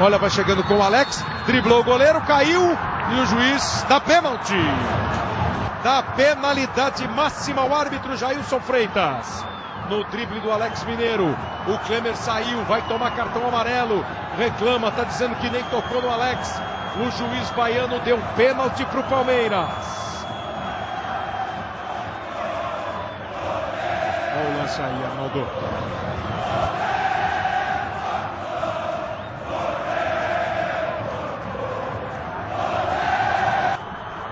Olha, vai chegando com o Alex, driblou o goleiro, caiu e o juiz dá pênalti. Dá penalidade máxima ao árbitro Jailson Freitas. No drible do Alex Mineiro. O Klemer saiu, vai tomar cartão amarelo. Reclama, tá dizendo que nem tocou no Alex. O juiz baiano deu pênalti pro Palmeiras. Olha o lance aí, Arnaldo.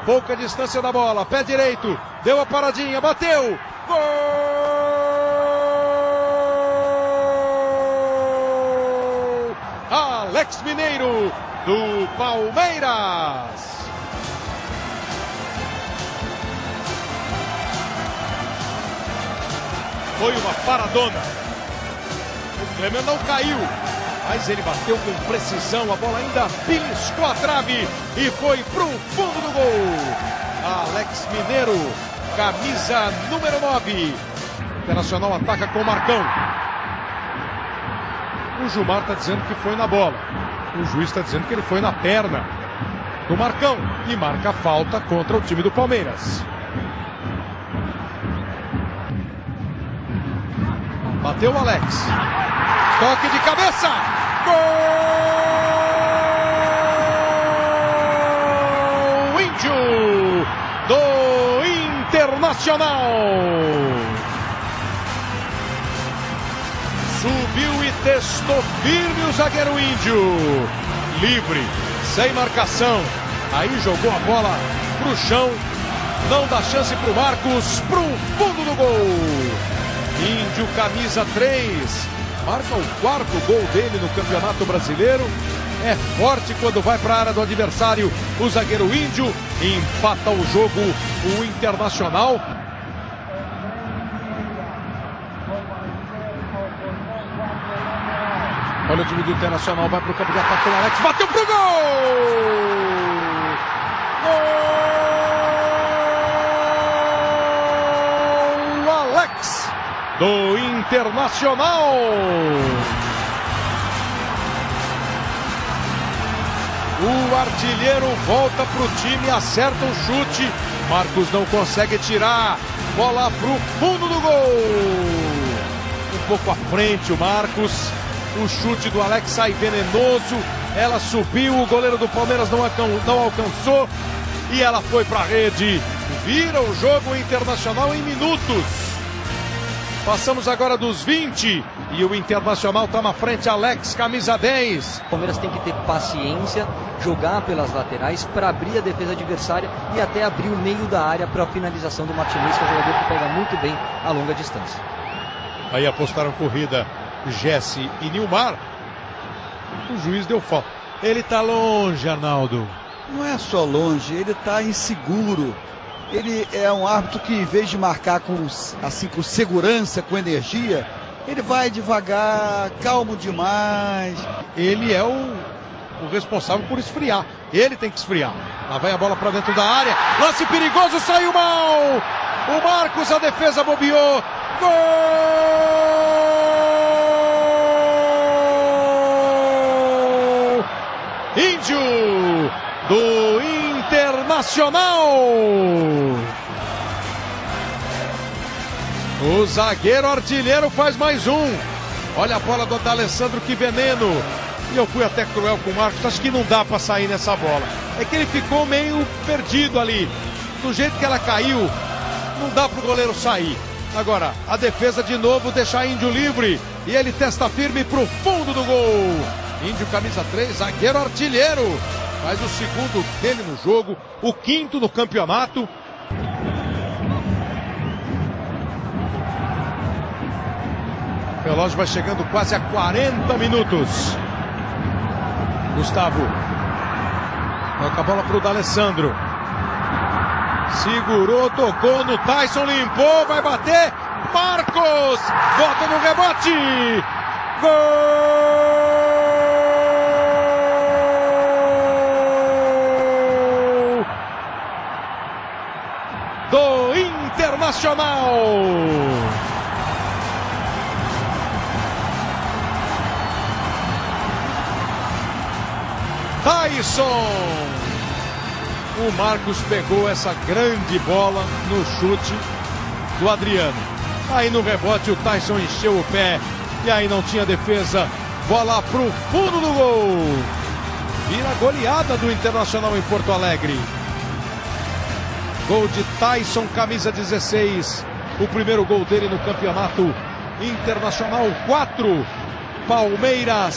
Pouca distância da bola, pé direito, deu a paradinha, bateu. Gol! Alex Mineiro do Palmeiras. Foi uma paradona. O Clemer não caiu, mas ele bateu com precisão, a bola ainda piscou a trave e foi pro fundo do gol. Alex Mineiro, camisa número 9. Internacional ataca com o Marcão. O Gilmar está dizendo que foi na bola. O juiz está dizendo que ele foi na perna do Marcão e marca a falta contra o time do Palmeiras. Bateu o Alex. Toque de cabeça. Gol! Índio do Internacional. Subiu e testou firme o zagueiro índio. Livre, sem marcação. Aí jogou a bola pro chão. Não dá chance pro Marcos. Pro fundo do gol. Índio, camisa 3 marca o quarto gol dele no Campeonato Brasileiro. É forte quando vai para a área do adversário. O zagueiro índio empata o jogo o Internacional. Olha o time do Internacional, vai para o campo de ataque o Alex, bateu pro gol! Gol! Do Internacional. O artilheiro volta para o time, acerta um chute. Marcos não consegue tirar. Bola para o fundo do gol. Um pouco à frente o Marcos. O chute do Alex sai venenoso. Ela subiu, o goleiro do Palmeiras não, não alcançou. E ela foi para a rede. Vira o jogo internacional em minutos. Passamos agora dos 20 e o Internacional está na frente, Alex, camisa 10. O Palmeiras tem que ter paciência, jogar pelas laterais para abrir a defesa adversária e até abrir o meio da área para a finalização do Martinez, que é um jogador que pega muito bem a longa distância. Aí apostaram corrida Jesse e Nilmar. O juiz deu falta. Ele está longe, Arnaldo. Não é só longe, ele está inseguro ele é um árbitro que, em vez de marcar com, assim, com segurança, com energia, ele vai devagar, calmo demais. Ele é o, o responsável por esfriar. Ele tem que esfriar. Lá vai a bola para dentro da área. Lance perigoso, saiu mal. O Marcos, a defesa bobeou. Gol! Índio do Internacional. O zagueiro artilheiro faz mais um. Olha a bola do D'Alessandro, que veneno. E eu fui até cruel com o Marcos, acho que não dá para sair nessa bola. É que ele ficou meio perdido ali. Do jeito que ela caiu, não dá para o goleiro sair. Agora, a defesa de novo deixa Índio livre. E ele testa firme para o fundo do gol. Índio, camisa 3, zagueiro artilheiro faz o segundo dele no jogo, o quinto no campeonato. O relógio vai chegando quase a 40 minutos. Gustavo. Toca a bola para o D'Alessandro. Segurou, tocou no Tyson, limpou, vai bater. Marcos! Bota no rebote! Gol! Internacional. Tyson. O Marcos pegou essa grande bola no chute do Adriano. Aí no rebote o Tyson encheu o pé e aí não tinha defesa. Bola pro fundo do gol. Vira goleada do Internacional em Porto Alegre. Gol de Tyson, camisa 16. O primeiro gol dele no campeonato internacional 4. Palmeiras